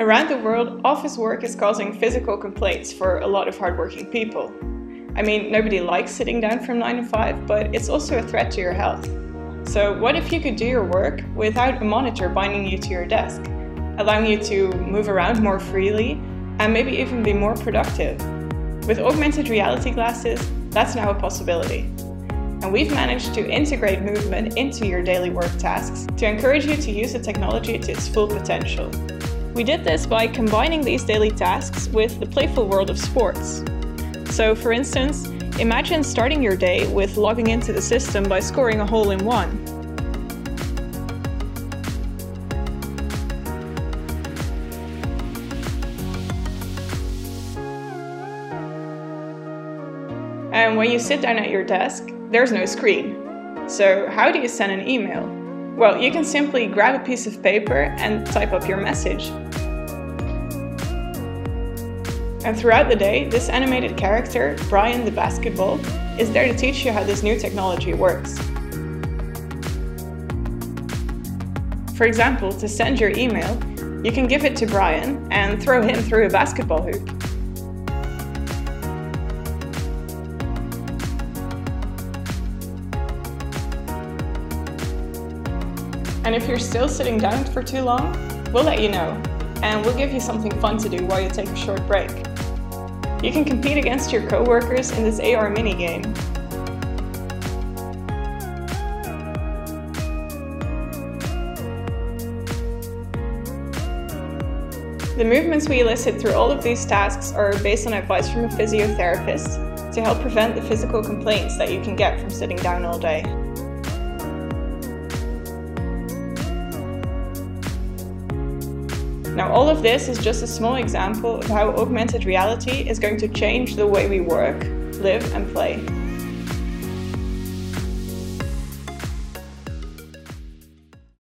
Around the world, office work is causing physical complaints for a lot of hardworking people. I mean, nobody likes sitting down from 9 to 5, but it's also a threat to your health. So, what if you could do your work without a monitor binding you to your desk, allowing you to move around more freely and maybe even be more productive? With augmented reality glasses, that's now a possibility. And we've managed to integrate movement into your daily work tasks to encourage you to use the technology to its full potential. We did this by combining these daily tasks with the playful world of sports. So, for instance, imagine starting your day with logging into the system by scoring a hole in one. And when you sit down at your desk, there's no screen. So, how do you send an email? Well, you can simply grab a piece of paper and type up your message. And throughout the day, this animated character, Brian the basketball, is there to teach you how this new technology works. For example, to send your email, you can give it to Brian and throw him through a basketball hoop. And if you're still sitting down for too long, we'll let you know, and we'll give you something fun to do while you take a short break. You can compete against your coworkers in this AR mini game. The movements we elicit through all of these tasks are based on advice from a physiotherapist to help prevent the physical complaints that you can get from sitting down all day. Now all of this is just a small example of how augmented reality is going to change the way we work, live and play.